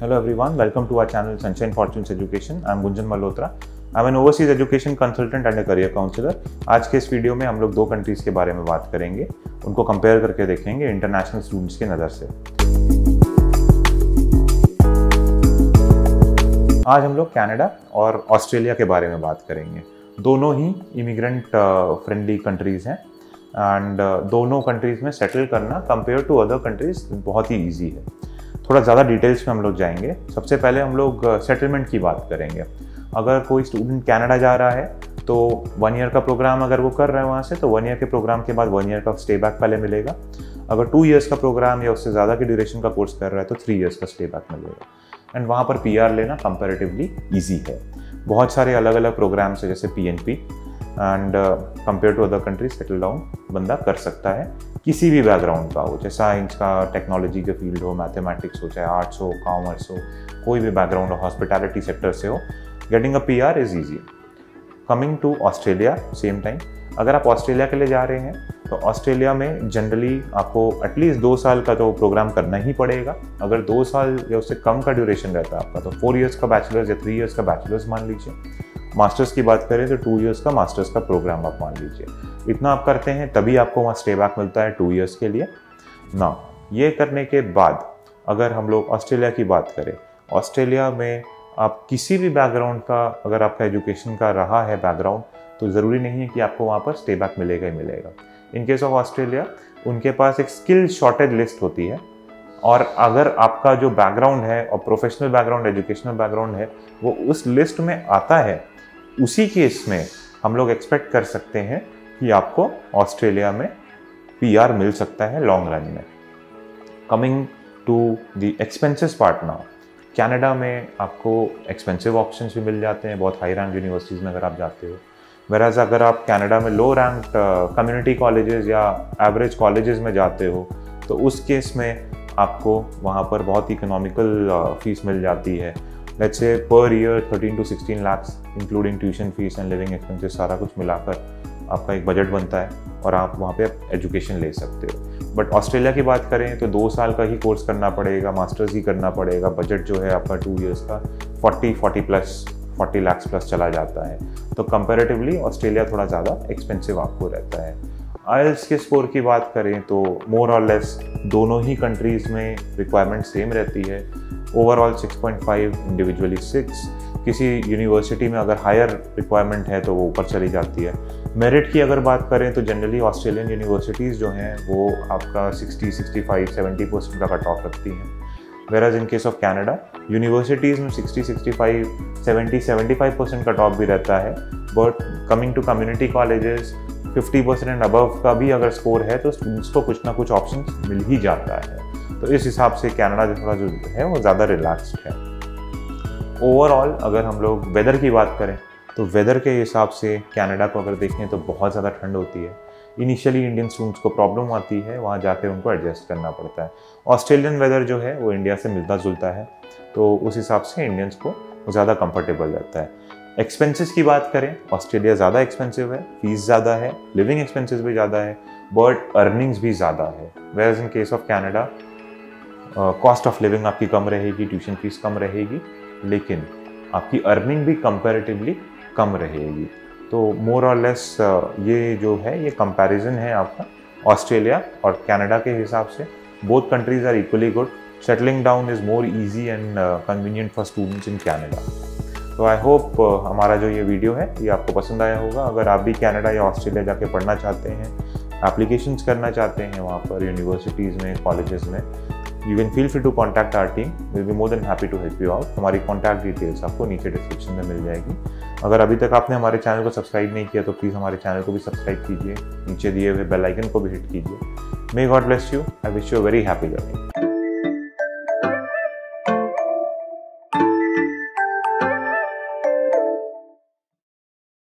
Hello everyone, welcome to our channel Sunshine Fortunes Education. I'm Gunjan Malhotra. An overseas education consultant and a career counselor. आज के इस video में हम लोग दो कंट्रीज़ के बारे में बात करेंगे उनको कंपेयर करके देखेंगे इंटरनेशनल स्टूडेंट्स की नज़र से आज हम लोग कनाडा और ऑस्ट्रेलिया के बारे में बात करेंगे दोनों ही इमिग्रेंट फ्रेंडली कंट्रीज़ हैं एंड दोनों कंट्रीज़ में सेटल करना कंपेयर टू अदर कंट्रीज़ बहुत ही ईजी है थोड़ा ज़्यादा डिटेल्स में हम लोग जाएँगे। सबसे पहले हम लोग सेटलमेंट की बात करेंगे। अगर कोई स्टूडेंट कनाडा जा रहा है तो वन ईयर का प्रोग्राम अगर वो कर रहे हैं वहाँ से तो वन ईयर के प्रोग्राम के बाद वन ईयर का स्टे बैक पहले मिलेगा। अगर टू ईयर्स का प्रोग्राम या उससे ज़्यादा के ड्यूरेशन का कोर्स कर रहा है तो थ्री ईयर्स का स्टे बैक मिलेगा। एंड वहाँ पर पीआर लेना कंपेरेटिवली ईजी है। बहुत सारे अलग अलग प्रोग्राम्स है, जैसे PNP and compare to other countries settle down बंदा कर सकता है। किसी भी बैकग्राउंड का हो, चाहे साइंस का टेक्नोलॉजी का फ़ील्ड हो मैथमेटिक्स हो, चाहे आर्ट्स हो कॉमर्स हो, कोई भी बैकग्राउंड हो हॉस्पिटैलिटी सेक्टर से हो getting a P R is easy coming to Australia same time अगर आप ऑस्ट्रेलिया के लिए जा रहे हैं तो ऑस्ट्रेलिया में जनरली आपको एटलीस्ट दो साल का तो प्रोग्राम करना ही पड़ेगा। अगर दो साल या उससे कम का ड्यूरेशन रहता है आपका तो फोर इयर्स का बैचलर्स या थ्री इयर्स का बैचलर्स मान लीजिए। मास्टर्स की बात करें तो टू इयर्स का मास्टर्स का प्रोग्राम आप मान लीजिए। इतना आप करते हैं, तभी आपको वहाँ स्टे बैक मिलता है टू ईयर्स के लिए। ना ये करने के बाद अगर हम लोग ऑस्ट्रेलिया की बात करें, ऑस्ट्रेलिया में आप किसी भी बैकग्राउंड का, अगर आपका एजुकेशन का रहा है बैकग्राउंड तो ज़रूरी नहीं है कि आपको वहाँ पर स्टे बैक मिलेगा ही मिलेगा। इन केस ऑफ़ ऑस्ट्रेलिया, उनके पास एक स्किल शॉर्टेज लिस्ट होती है और अगर आपका जो बैकग्राउंड है और प्रोफेशनल बैकग्राउंड एजुकेशनल बैकग्राउंड है, वो उस लिस्ट में आता है उसी केस में हम लोग एक्सपेक्ट कर सकते हैं कि आपको ऑस्ट्रेलिया में पीआर मिल सकता है लॉन्ग रन में। Coming to the expenses part now Canada में आपको एक्सपेंसिव ऑप्शंस भी मिल जाते हैं, बहुत हाई रैंक यूनिवर्सिटीज़ में अगर आप जाते हो। वेराज अगर आप कनाडा में लो रैंक कम्युनिटी कॉलेजेस या एवरेज कॉलेजेस में जाते हो तो उस केस में आपको वहाँ पर बहुत इकोनॉमिकल फ़ीस मिल जाती है। Let's say per year 13 to 16 lakhs including tuition fees and living expenses सारा कुछ मिलाकर आपका एक बजट बनता है और आप वहाँ पे एजुकेशन ले सकते हो। बट ऑस्ट्रेलिया की बात करें तो दो साल का ही कोर्स करना पड़ेगा मास्टर्स ही करना पड़ेगा। बजट जो है आपका टू ईयर्स का 40 40 प्लस 40 लाख्स प्लस चला जाता है। तो कंपेरेटिवली ऑस्ट्रेलिया थोड़ा ज़्यादा एक्सपेंसिव आपको रहता है। आयल्स के स्कोर की बात करें तो मोर और लेस दोनों ही कंट्रीज़ में रिक्वायरमेंट सेम रहती है। ओवरऑल 6.5 इंडिविजुअली 6 किसी यूनिवर्सिटी में अगर हायर रिक्वायरमेंट है तो वो ऊपर चली जाती है। मेरिट की अगर बात करें तो जनरली ऑस्ट्रेलियन यूनिवर्सिटीज़ जो हैं वो आपका 60, 65, 70 परसेंट का कट ऑफ़ रखती हैं। Whereas in case of Canada universities में 60, 65, 70, 75 परसेंट कट ऑफ़ भी रहता है। But coming to community colleges 50 percent and above का भी अगर स्कोर है तो स्टूडेंट्स को कुछ ना कुछ ऑप्शन मिल ही जाता है। तो इस हिसाब से कनाडा जो थोड़ा जो है, वो ज़्यादा रिलैक्स्ड है। ओवरऑल अगर हम लोग वेदर की बात करें तो वेदर के हिसाब से कनाडा को अगर देखें तो बहुत ज़्यादा ठंड होती है। इनिशियली इंडियन स्टूडेंट्स को प्रॉब्लम आती है, वहाँ जाकर उनको एडजस्ट करना पड़ता है। ऑस्ट्रेलियन वेदर जो है, वो इंडिया से मिलता जुलता है तो उस हिसाब से इंडियंस को ज़्यादा कंफर्टेबल रहता है। एक्सपेंसेस की बात करें ऑस्ट्रेलिया ज़्यादा एक्सपेंसिव है फ़ीस ज़्यादा है लिविंग एक्सपेंसेस भी ज़्यादा है बट अर्निंग्स भी ज़्यादा है। Whereas in case of Canada cost of living आपकी कम रहेगी ट्यूशन फ़ीस कम रहेगी, लेकिन आपकी अर्निंग भी कंपैरेटिवली कम रहेगी। तो मोर और लेस ये जो है, ये कंपैरिजन है आपका ऑस्ट्रेलिया और कनाडा के हिसाब से। Both countries are equally good settling down is more easy and convenient for students in Canada तो आई होप हमारा जो ये वीडियो है, ये आपको पसंद आया होगा। अगर आप भी कनाडा या ऑस्ट्रेलिया जाके पढ़ना चाहते हैं एप्लीकेशंस करना चाहते हैं, वहाँ पर यूनिवर्सिटीज़ में कॉलेजेस में you can feel free to contact our team will be more than happy to help you out हमारी कॉन्टैक्ट डिटेल्स आपको नीचे डिस्क्रिप्शन में मिल जाएगी। अगर अभी तक आपने हमारे चैनल को सब्सक्राइब नहीं किया तो प्लीज़ हमारे चैनल को भी सब्सक्राइब कीजिए। नीचे दिए हुए बेल आइकन को भी हिट कीजिए। May God bless you I wish you very happy journey